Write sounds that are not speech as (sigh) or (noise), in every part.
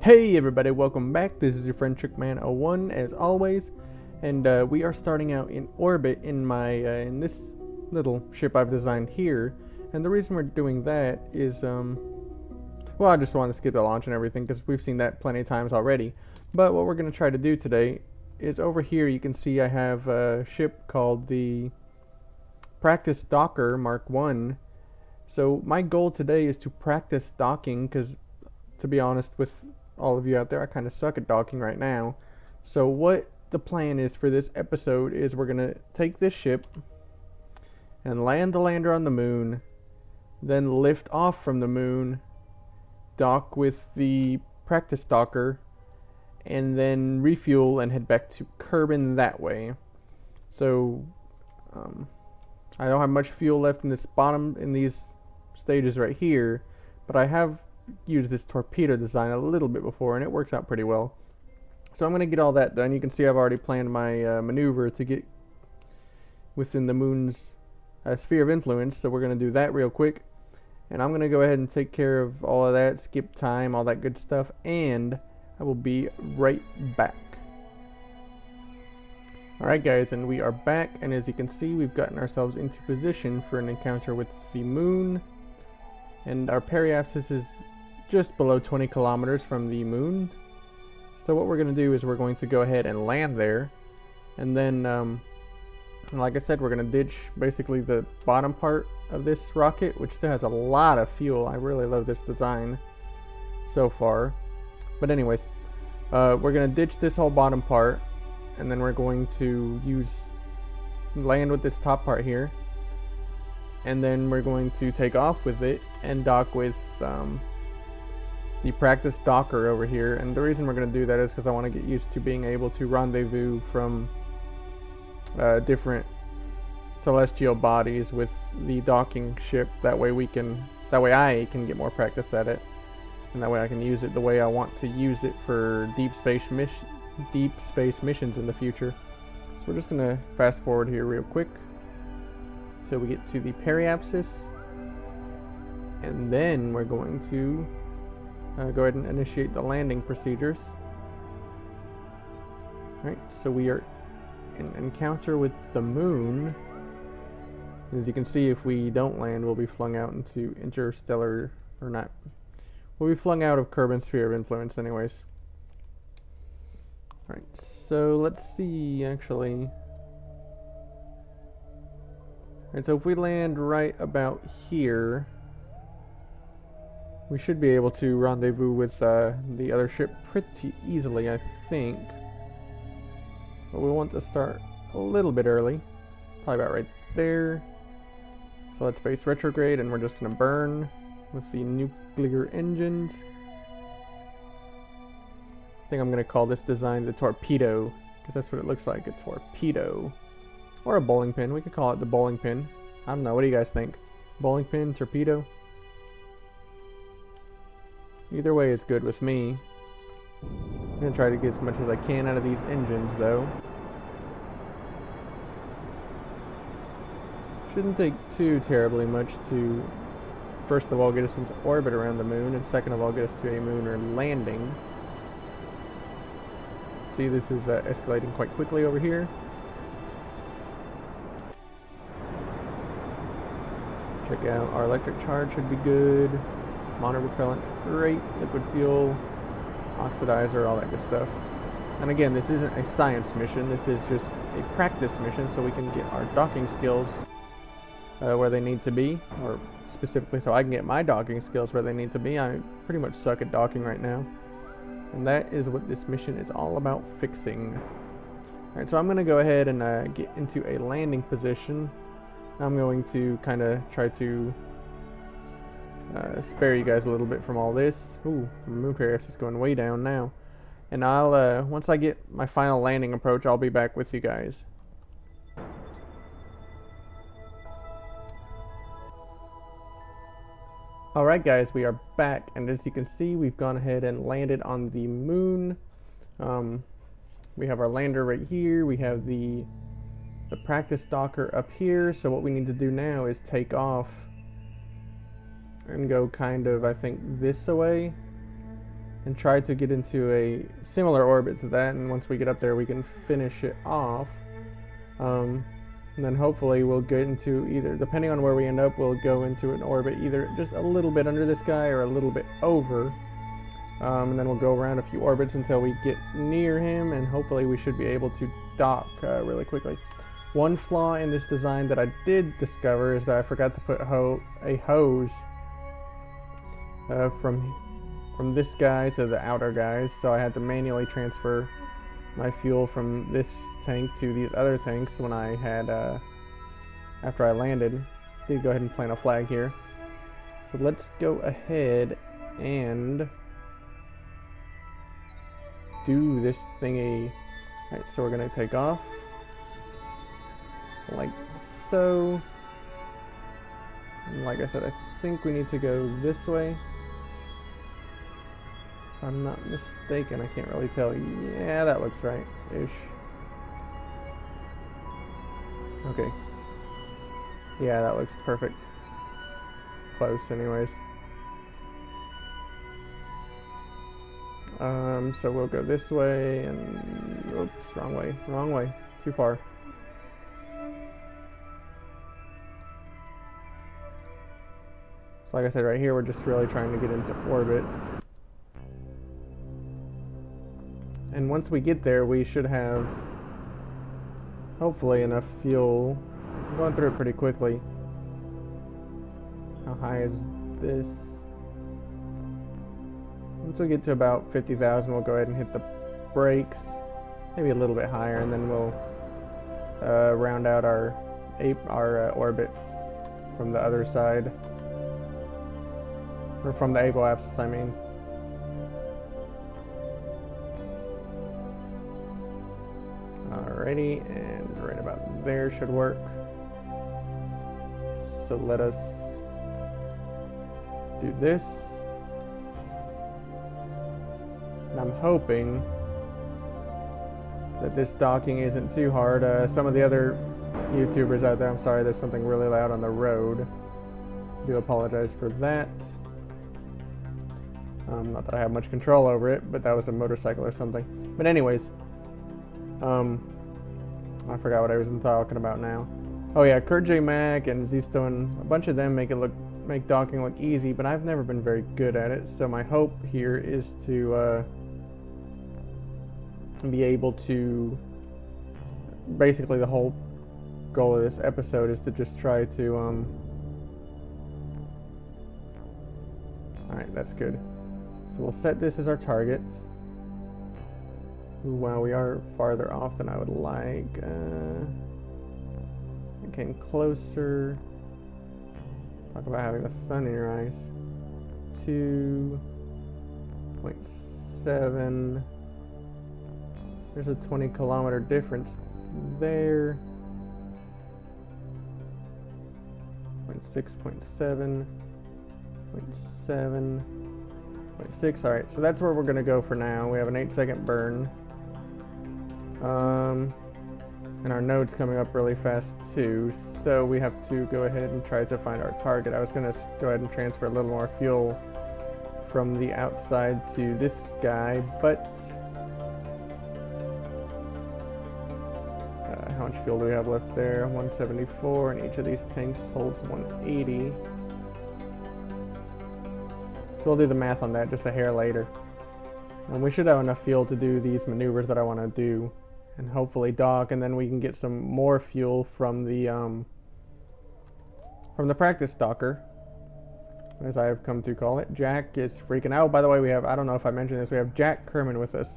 Hey everybody, welcome back. This is your friend Trickman01 as always, and uh, we are starting out in orbit in my uh, in this little ship I've designed here. And the reason we're doing that is, um, well, I just want to skip the launch and everything because we've seen that plenty of times already. But what we're going to try to do today is over here. You can see I have a ship called the Practice Docker Mark One. So my goal today is to practice docking because to be honest with all of you out there, I kind of suck at docking right now. So what the plan is for this episode is we're going to take this ship and land the lander on the moon, then lift off from the moon, dock with the practice docker, and then refuel and head back to Kerbin that way. So um, I don't have much fuel left in this bottom in these stages right here, but I have used this torpedo design a little bit before and it works out pretty well. So I'm going to get all that done. You can see I've already planned my uh, maneuver to get within the moon's uh, sphere of influence. So we're going to do that real quick. And I'm going to go ahead and take care of all of that, skip time, all that good stuff. And I will be right back. Alright guys, and we are back. And as you can see, we've gotten ourselves into position for an encounter with the moon. And our periapsis is just below 20 kilometers from the moon. So what we're going to do is we're going to go ahead and land there. And then, um, like I said, we're going to ditch basically the bottom part of this rocket, which still has a lot of fuel. I really love this design so far. But anyways, uh, we're going to ditch this whole bottom part. And then we're going to use land with this top part here. And then we're going to take off with it and dock with um, the practice docker over here and the reason we're going to do that is because I want to get used to being able to rendezvous from uh, different celestial bodies with the docking ship. That way we can that way I can get more practice at it and that way I can use it the way I want to use it for deep space deep space missions in the future. So we're just gonna fast forward here real quick till we get to the periapsis and then we're going to uh, go ahead and initiate the landing procedures. Alright, so we are in encounter with the moon. As you can see, if we don't land, we'll be flung out into interstellar, or not, we'll be flung out of Kerbin's sphere of influence anyways. Alright, so let's see, actually. Alright, so if we land right about here, we should be able to rendezvous with uh, the other ship pretty easily, I think. But we want to start a little bit early. Probably about right there. So let's face retrograde and we're just going to burn with the nuclear engines. I think I'm going to call this design the torpedo because that's what it looks like, a torpedo. Or a bowling pin. We could call it the bowling pin. I don't know. What do you guys think? Bowling pin, torpedo? Either way is good with me. I'm going to try to get as much as I can out of these engines, though. Shouldn't take too terribly much to, first of all, get us into orbit around the moon, and second of all, get us to a moon or landing. See, this is uh, escalating quite quickly over here. Check out our electric charge should be good monopropellant, great, liquid fuel, oxidizer, all that good stuff. And again, this isn't a science mission, this is just a practice mission so we can get our docking skills uh, where they need to be, or specifically so I can get my docking skills where they need to be. I pretty much suck at docking right now. And that is what this mission is all about fixing. Alright, so I'm going to go ahead and uh, get into a landing position. I'm going to kind of try to uh, spare you guys a little bit from all this. Ooh, moon periapsis is going way down now. And I'll, uh, once I get my final landing approach, I'll be back with you guys. Alright guys, we are back, and as you can see, we've gone ahead and landed on the moon. Um, we have our lander right here, we have the, the practice docker up here, so what we need to do now is take off and go kind of, I think, this way. and try to get into a similar orbit to that. And once we get up there, we can finish it off. Um, and then hopefully we'll get into either, depending on where we end up, we'll go into an orbit either just a little bit under this guy or a little bit over. Um, and then we'll go around a few orbits until we get near him and hopefully we should be able to dock uh, really quickly. One flaw in this design that I did discover is that I forgot to put ho a hose uh, from from this guy to the outer guys, so I had to manually transfer my fuel from this tank to these other tanks when I had, uh, after I landed. Did go ahead and plant a flag here. So let's go ahead and do this thingy. Alright, so we're gonna take off. Like so. And like I said, I think we need to go this way. I'm not mistaken, I can't really tell. Yeah, that looks right. Ish. Okay. Yeah, that looks perfect. Close, anyways. Um, so we'll go this way and... Oops, wrong way. Wrong way. Too far. So like I said, right here, we're just really trying to get into orbit. And once we get there, we should have, hopefully, enough fuel. I'm going through it pretty quickly. How high is this? Once we get to about 50,000, we'll go ahead and hit the brakes. Maybe a little bit higher, and then we'll uh, round out our, our uh, orbit from the other side. Or from the apoapsis, I mean. Alrighty, and right about there should work. So let us do this. And I'm hoping that this docking isn't too hard. Uh, some of the other YouTubers out there, I'm sorry, there's something really loud on the road. do apologize for that. Um, not that I have much control over it, but that was a motorcycle or something. But anyways, um, I forgot what I was talking about now. Oh yeah, Kurt J. Mac and Z-Stone, a bunch of them make it look make docking look easy, but I've never been very good at it. So my hope here is to uh, be able to basically the whole goal of this episode is to just try to um all right that's good so we'll set this as our target Wow, we are farther off than I would like. Uh, getting closer. Talk about having the sun in your eyes. 2.7. There's a 20 kilometer difference there. 0.6.7. 0.7. 0.6. Alright, so that's where we're going to go for now. We have an 8 second burn. Um, and our node's coming up really fast too, so we have to go ahead and try to find our target. I was going to go ahead and transfer a little more fuel from the outside to this guy, but uh, how much fuel do we have left there? 174, and each of these tanks holds 180. So we'll do the math on that just a hair later. And we should have enough fuel to do these maneuvers that I want to do and hopefully dock and then we can get some more fuel from the um, from the practice docker as I have come to call it. Jack is freaking out. By the way, we have, I don't know if I mentioned this, we have Jack Kerman with us.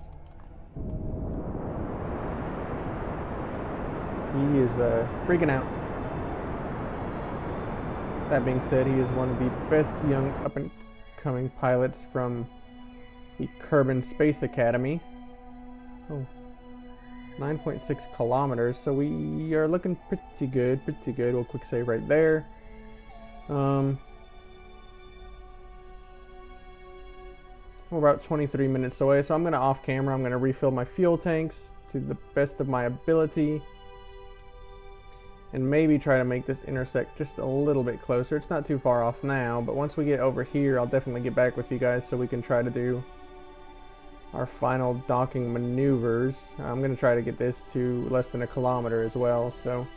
He is uh, freaking out. That being said, he is one of the best young up-and-coming pilots from the Kerbin Space Academy. Oh, 9.6 kilometers, so we are looking pretty good, pretty good. We'll quick save right there. Um, we're about 23 minutes away, so I'm going to off camera, I'm going to refill my fuel tanks to the best of my ability. And maybe try to make this intersect just a little bit closer. It's not too far off now, but once we get over here, I'll definitely get back with you guys so we can try to do our final docking maneuvers. I'm going to try to get this to less than a kilometer as well, so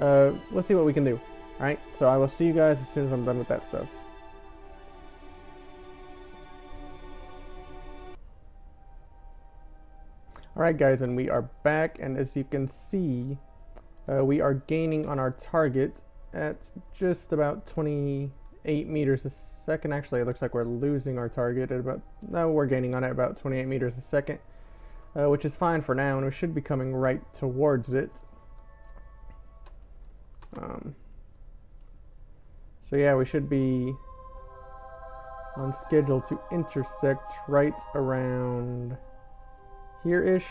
uh, let's see what we can do. Alright, so I will see you guys as soon as I'm done with that stuff. Alright guys, and we are back, and as you can see, uh, we are gaining on our target at just about 28 meters a second. Actually, it looks like we're losing our target at about, no, we're gaining on it about 28 meters a second, uh, which is fine for now, and we should be coming right towards it. Um, so yeah, we should be on schedule to intersect right around here-ish.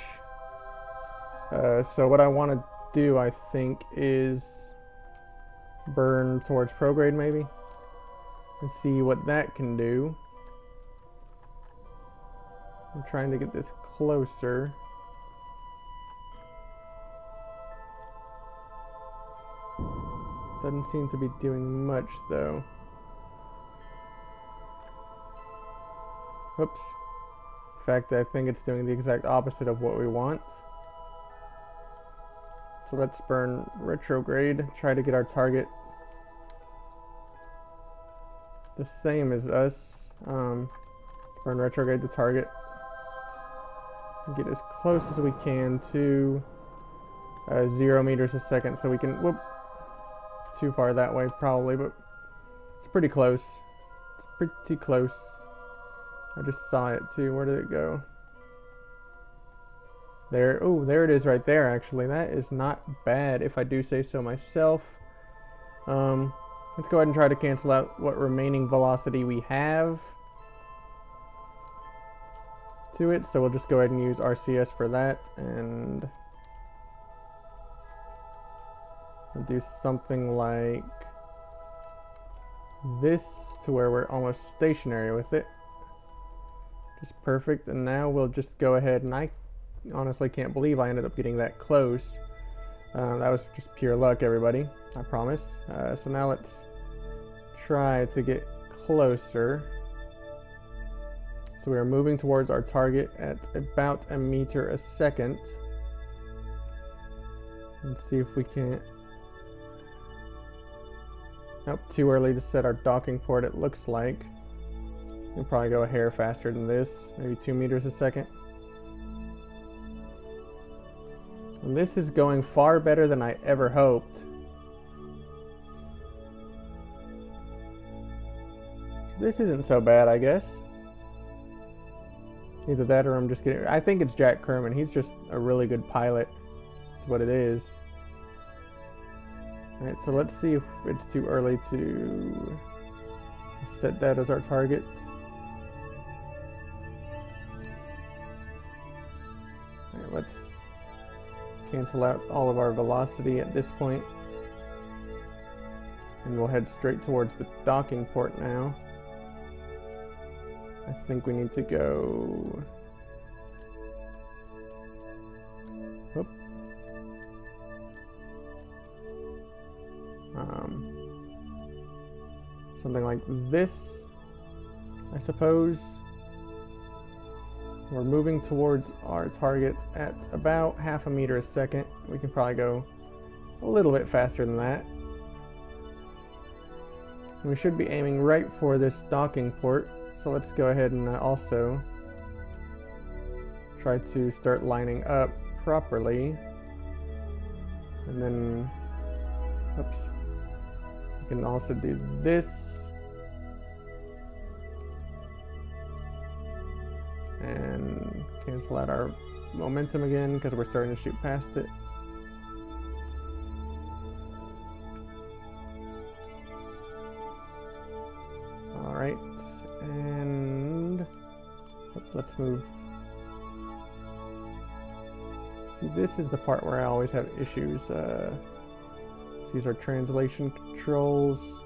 Uh, so what I want to do, I think, is burn towards prograde maybe and see what that can do. I'm trying to get this closer. Doesn't seem to be doing much though. Oops. In fact, I think it's doing the exact opposite of what we want. So let's burn retrograde, try to get our target the same as us. Um, burn retrograde the target. Get as close as we can to uh, zero meters a second so we can, whoop, too far that way probably, but it's pretty close. It's pretty close. I just saw it too. Where did it go? There, oh, there it is right there actually. That is not bad if I do say so myself. Um, let's go ahead and try to cancel out what remaining velocity we have to it. So we'll just go ahead and use RCS for that and we'll do something like this to where we're almost stationary with it. Just perfect. And now we'll just go ahead and I honestly can't believe I ended up getting that close. Uh, that was just pure luck, everybody. I promise. Uh, so now let's try to get closer. So we are moving towards our target at about a meter a second. Let's see if we can... Nope, too early to set our docking port it looks like. We'll probably go a hair faster than this, maybe two meters a second. This is going far better than I ever hoped. This isn't so bad, I guess. Either that or I'm just getting... I think it's Jack Kerman. He's just a really good pilot. That's what it is. Alright, so let's see if it's too early to set that as our target. Alright, let's cancel out all of our velocity at this point. And we'll head straight towards the docking port now. I think we need to go... Whoop. Um, something like this, I suppose. We're moving towards our target at about half a meter a second. We can probably go a little bit faster than that. we should be aiming right for this docking port. So let's go ahead and uh, also try to start lining up properly. And then, oops, we can also do this cancel out our momentum again because we're starting to shoot past it. Alright, and let's move. See, this is the part where I always have issues. Uh, these are translation controls.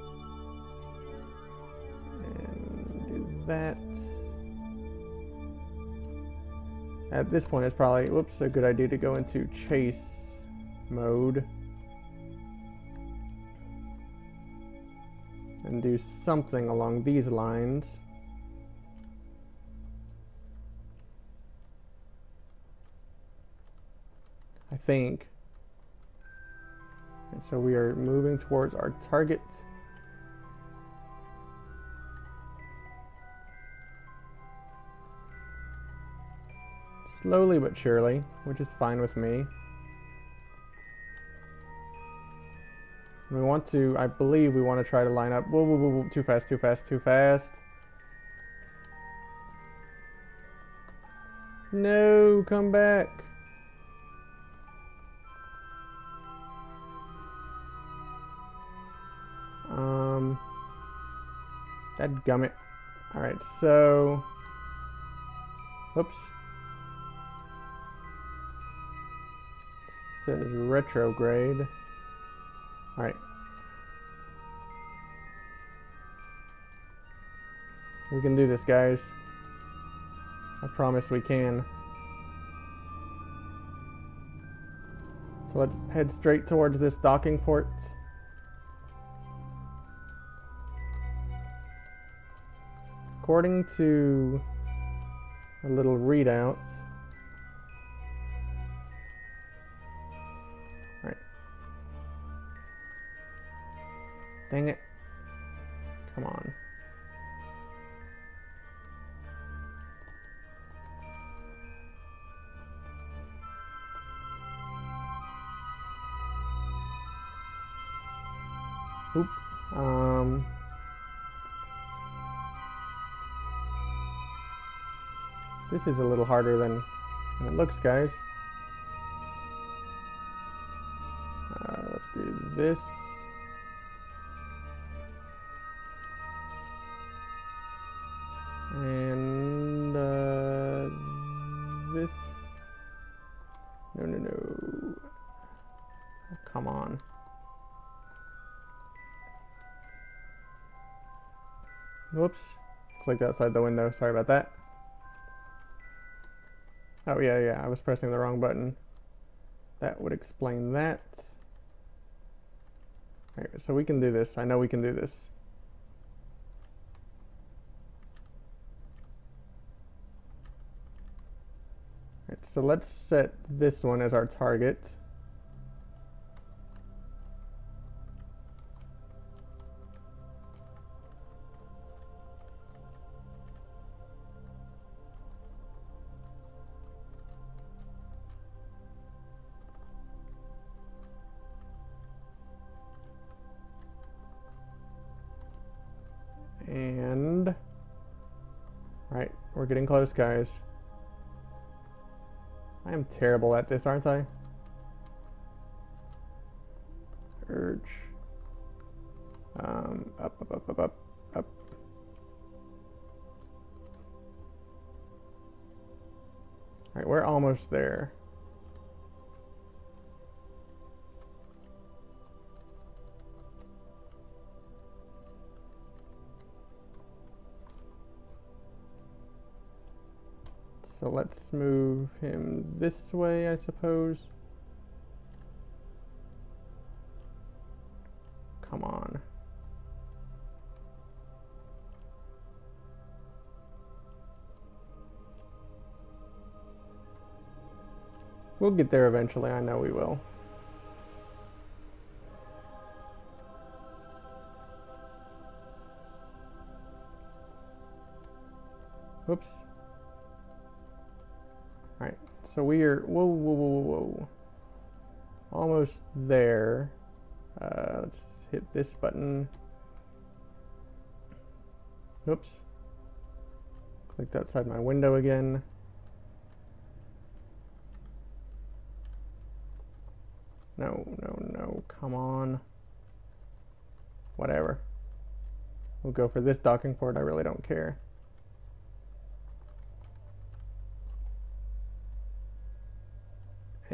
at this point, it's probably, whoops, a good idea to go into chase mode. And do something along these lines. I think. And so we are moving towards our target. Slowly but surely, which is fine with me. We want to, I believe we want to try to line up. Whoa, whoa, whoa, whoa, too fast, too fast, too fast. No, come back. Um, that gummit. Alright, so, oops. Says retrograde. Alright. We can do this, guys. I promise we can. So let's head straight towards this docking port. According to a little readout, Dang it. Come on. Oop. Um. This is a little harder than, it looks, guys. Uh, let's do this. Clicked outside the window. Sorry about that. Oh, yeah, yeah. I was pressing the wrong button. That would explain that. Right, so we can do this. I know we can do this. Right, so let's set this one as our target. We're getting close, guys. I am terrible at this, aren't I? Urge. Um, up, up, up, up, up, up. Alright, we're almost there. Let's move him this way, I suppose. Come on. We'll get there eventually, I know we will. Whoops. So we are, whoa, whoa, whoa, whoa, whoa. Almost there. Uh, let's hit this button. Oops. Clicked outside my window again. No, no, no, come on. Whatever. We'll go for this docking port, I really don't care.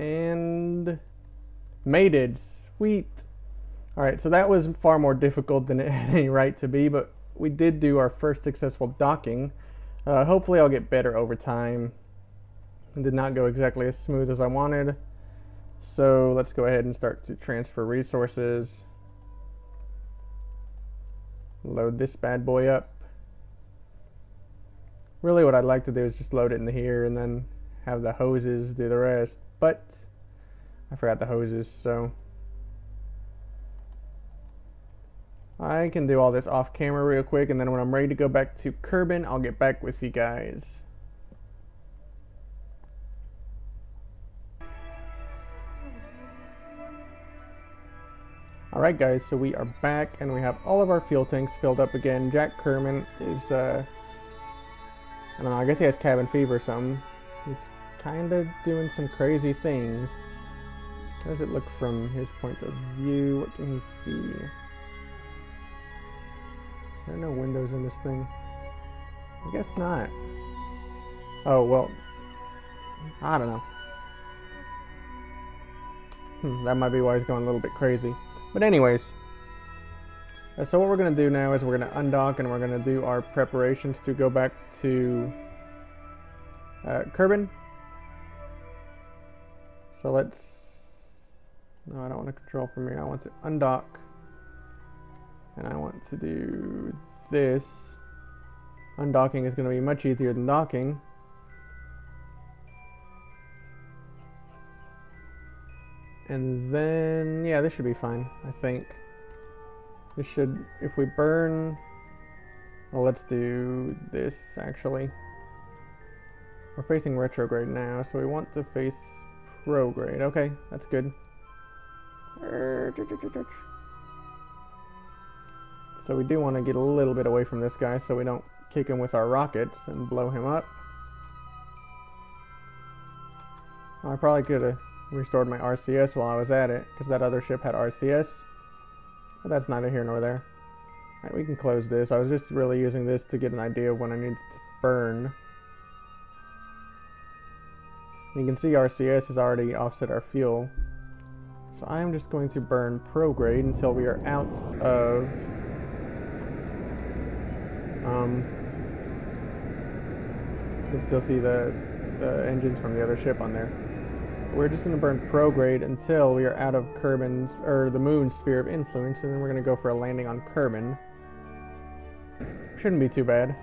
And mated, sweet. All right, so that was far more difficult than it (laughs) had any right to be, but we did do our first successful docking. Uh, hopefully I'll get better over time. It did not go exactly as smooth as I wanted. So let's go ahead and start to transfer resources. Load this bad boy up. Really what I'd like to do is just load it in here and then have the hoses do the rest. But I forgot the hoses, so I can do all this off camera real quick, and then when I'm ready to go back to Kerbin, I'll get back with you guys. Alright guys, so we are back and we have all of our fuel tanks filled up again. Jack Kerman is, uh, I don't know, I guess he has cabin fever or something. He's kind of doing some crazy things. How does it look from his point of view? What can he see? There are no windows in this thing. I guess not. Oh, well, I don't know. Hmm, that might be why he's going a little bit crazy. But anyways, uh, so what we're going to do now is we're going to undock and we're going to do our preparations to go back to uh, Kerbin. So let's... No, I don't want to control from here. I want to undock. And I want to do this. Undocking is going to be much easier than docking. And then, yeah, this should be fine, I think. This should, if we burn, well, let's do this, actually. We're facing retrograde now, so we want to face prograde. Okay, that's good. So we do want to get a little bit away from this guy so we don't kick him with our rockets and blow him up. I probably could have restored my RCS while I was at it, because that other ship had RCS. But that's neither here nor there. We can close this. I was just really using this to get an idea of when I need to burn. You can see RCS has already offset our fuel. So I am just going to burn prograde until we are out of... Um, you can still see the, the engines from the other ship on there. We're just going to burn prograde until we are out of Kerbin's, or the moon's sphere of influence, and then we're going to go for a landing on Kerbin. Shouldn't be too bad.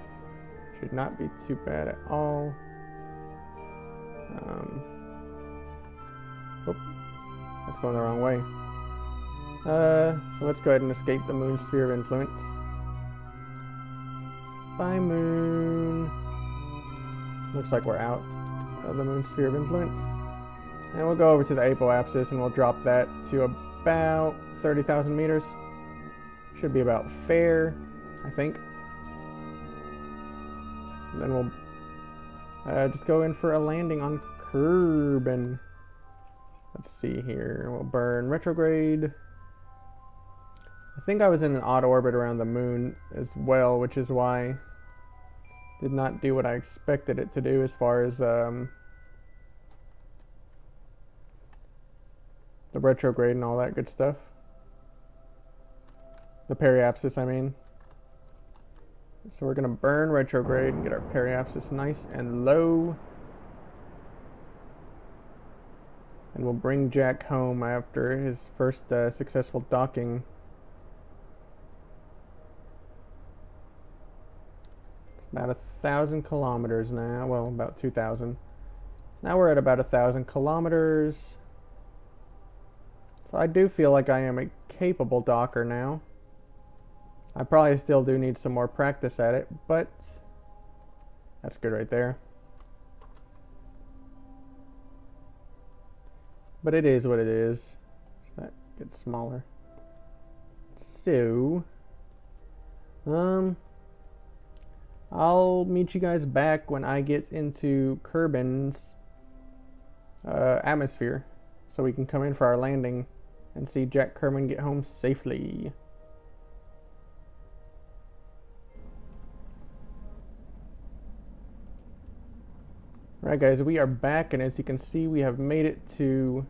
Should not be too bad at all. Um, oh, that's going the wrong way. Uh, so let's go ahead and escape the moon's sphere of influence. Bye, moon. Looks like we're out of the moon's sphere of influence. And we'll go over to the apoapsis and we'll drop that to about 30,000 meters. Should be about fair, I think. And then we'll uh, just go in for a landing on Kerbin. Let's see here. We'll burn retrograde. I think I was in an odd orbit around the moon as well, which is why did not do what I expected it to do as far as um, the retrograde and all that good stuff. The periapsis, I mean. So we're going to burn retrograde and get our periapsis nice and low. And we'll bring Jack home after his first uh, successful docking. It's about a thousand kilometers now. Well, about 2,000. Now we're at about a thousand kilometers. So I do feel like I am a capable docker now. I probably still do need some more practice at it, but that's good right there. But it is what it is. So that gets smaller. So, um, I'll meet you guys back when I get into Kerbin's uh, atmosphere so we can come in for our landing and see Jack Kerman get home safely. Right guys, we are back and as you can see we have made it to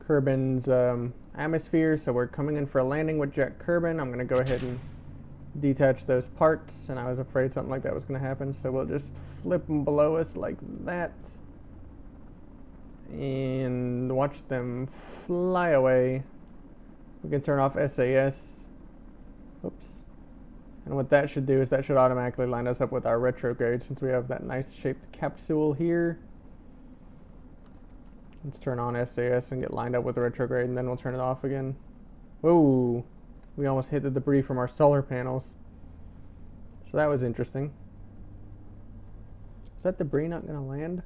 Kerbin's um, atmosphere so we're coming in for a landing with Jack Kerbin. I'm going to go ahead and detach those parts and I was afraid something like that was going to happen so we'll just flip them below us like that and watch them fly away. We can turn off SAS. Oops. And what that should do is that should automatically line us up with our retrograde since we have that nice shaped capsule here. Let's turn on SAS and get lined up with the retrograde and then we'll turn it off again. Whoa! We almost hit the debris from our solar panels. So that was interesting. Is that debris not going to land?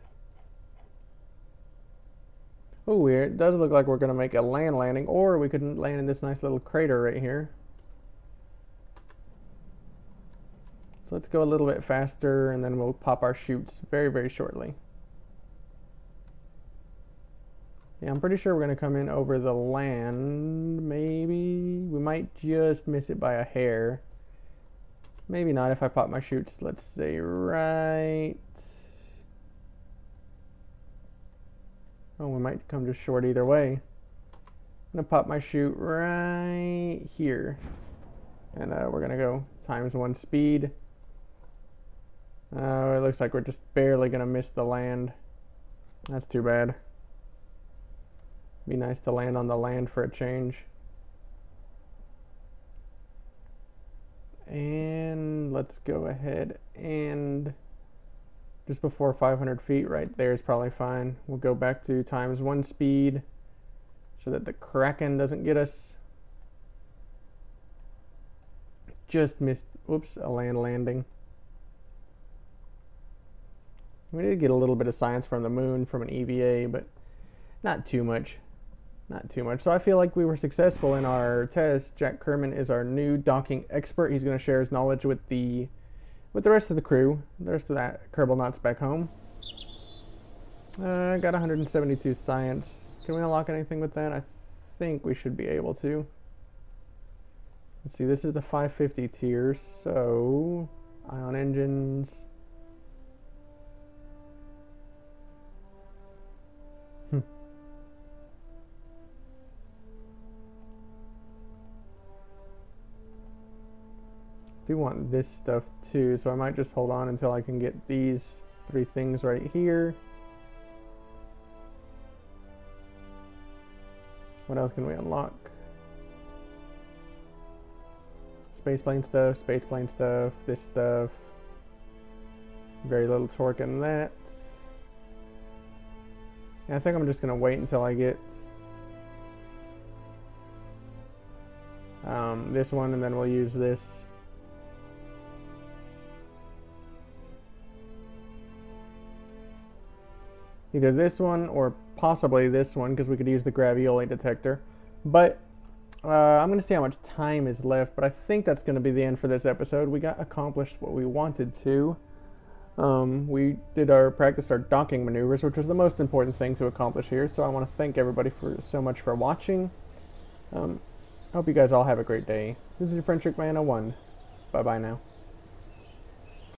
Oh, weird. It does look like we're going to make a land landing, or we could land in this nice little crater right here. So let's go a little bit faster, and then we'll pop our chutes very, very shortly. Yeah, I'm pretty sure we're going to come in over the land, maybe. We might just miss it by a hair. Maybe not if I pop my chutes, let's say right... Oh, we might come just short either way. I'm going to pop my chute right here. And uh, we're going to go times one speed. Oh, it looks like we're just barely going to miss the land. That's too bad. Be nice to land on the land for a change. And let's go ahead and just before 500 feet right there is probably fine. We'll go back to times one speed so that the Kraken doesn't get us. Just missed, whoops, a land landing. We did get a little bit of science from the moon from an EVA, but not too much. Not too much. So I feel like we were successful in our test. Jack Kerman is our new docking expert. He's going to share his knowledge with the with the rest of the crew. The rest of that Kerbalnauts back home. I uh, got 172 science. Can we unlock anything with that? I think we should be able to. Let's see, this is the 550 tier, so ion engines, do want this stuff too, so I might just hold on until I can get these three things right here. What else can we unlock? Spaceplane stuff, spaceplane stuff, this stuff. Very little torque in that. Yeah, I think I'm just going to wait until I get um, this one and then we'll use this. Either this one or possibly this one because we could use the gravioli detector. But uh, I'm going to see how much time is left, but I think that's going to be the end for this episode. We got accomplished what we wanted to. Um, we did our practice our docking maneuvers, which was the most important thing to accomplish here. So I want to thank everybody for so much for watching. Um, hope you guys all have a great day. This is your friend Trickman 01. Bye bye now.